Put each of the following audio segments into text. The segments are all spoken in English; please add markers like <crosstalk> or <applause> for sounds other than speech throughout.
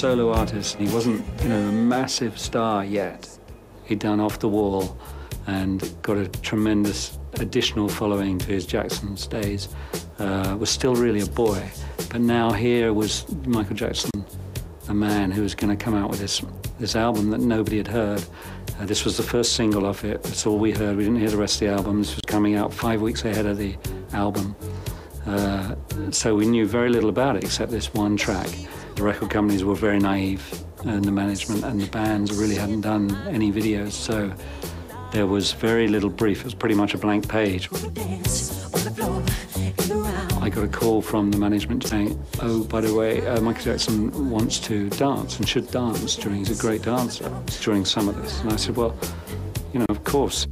solo artist. He wasn't, you know, a massive star yet. He'd done Off the Wall and got a tremendous additional following to his Jackson's days. Uh, was still really a boy, but now here was Michael Jackson, a man who was going to come out with this this album that nobody had heard. Uh, this was the first single off it. That's all we heard. We didn't hear the rest of the album. This was coming out five weeks ahead of the album. Uh, so we knew very little about it except this one track. The record companies were very naive, and the management and the bands really hadn't done any videos, so there was very little brief. It was pretty much a blank page. I got a call from the management saying, oh, by the way, uh, Michael Jackson wants to dance and should dance during, he's a great dancer during some of this. And I said, well, you know, of course.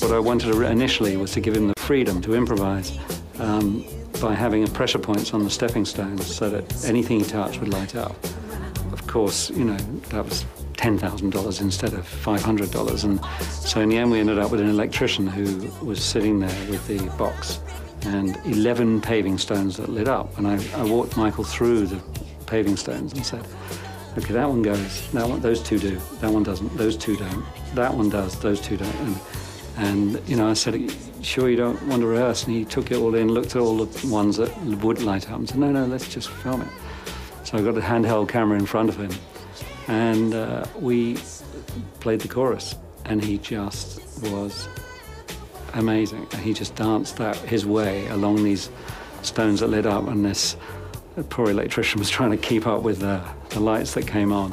What I wanted initially was to give him the freedom to improvise um, by having pressure points on the stepping stones so that anything he touched would light up. Of course, you know, that was $10,000 instead of $500. And so in the end, we ended up with an electrician who was sitting there with the box and 11 paving stones that lit up. And I, I walked Michael through the paving stones and said, okay, that one goes, that one, those two do, that one doesn't, those two don't, that one does, those two don't. And, and you know, I said, sure you don't want to rehearse? And he took it all in, looked at all the ones that would light up and said, no, no, let's just film it. So I got a handheld camera in front of him and uh, we played the chorus, and he just was amazing. And he just danced that his way along these stones that lit up, and this poor electrician was trying to keep up with the, the lights that came on.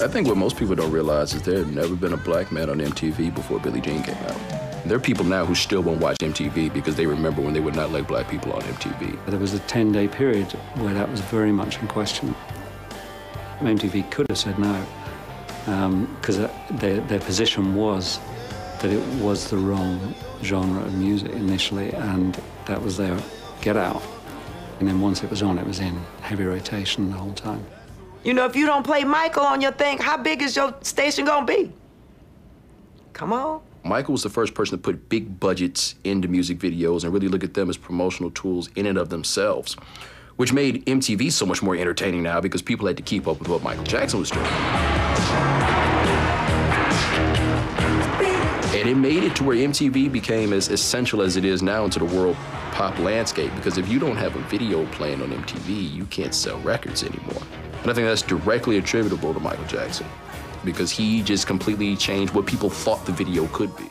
I think what most people don't realize is there had never been a black man on MTV before Billie Jean came out. There are people now who still won't watch MTV because they remember when they would not let black people on MTV. There was a 10-day period where that was very much in question. MTV could have said no, because um, their, their position was that it was the wrong genre of music initially, and that was their get out. And then once it was on, it was in heavy rotation the whole time. You know, if you don't play Michael on your thing, how big is your station gonna be? Come on. Michael was the first person to put big budgets into music videos and really look at them as promotional tools in and of themselves, which made MTV so much more entertaining now because people had to keep up with what Michael Jackson was doing. And it made it to where MTV became as essential as it is now into the world pop landscape because if you don't have a video playing on MTV, you can't sell records anymore. And I think that's directly attributable to Michael Jackson because he just completely changed what people thought the video could be.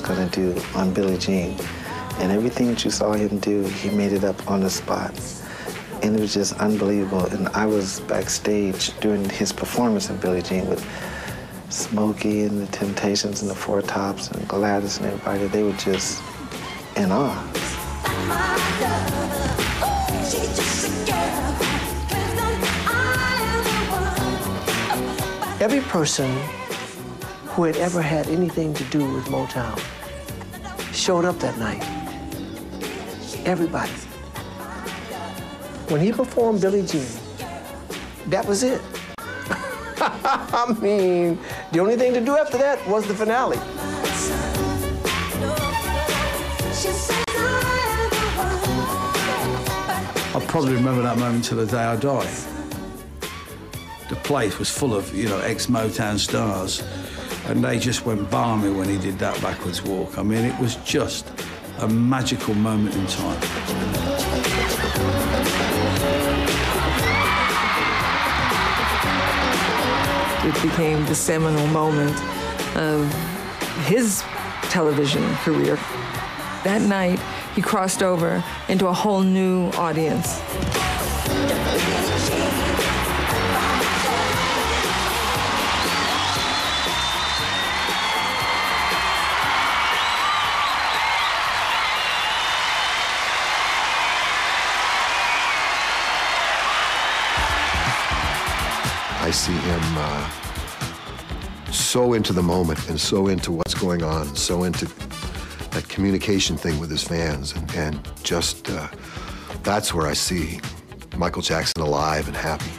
Going to do on Billie Jean. And everything that you saw him do, he made it up on the spot. And it was just unbelievable. And I was backstage during his performance of Billie Jean with Smokey and the Temptations and the Four Tops and Gladys and everybody. They were just in awe. Every person who had ever had anything to do with Motown showed up that night. Everybody. When he performed Billie Jean, that was it. <laughs> I mean, the only thing to do after that was the finale. I'll probably remember that moment till the day I die. The place was full of, you know, ex-Motown stars, and they just went balmy when he did that backwards walk. I mean, it was just a magical moment in time. It became the seminal moment of his television career. That night, he crossed over into a whole new audience. I see him uh, so into the moment and so into what's going on, so into that communication thing with his fans, and, and just uh, that's where I see Michael Jackson alive and happy.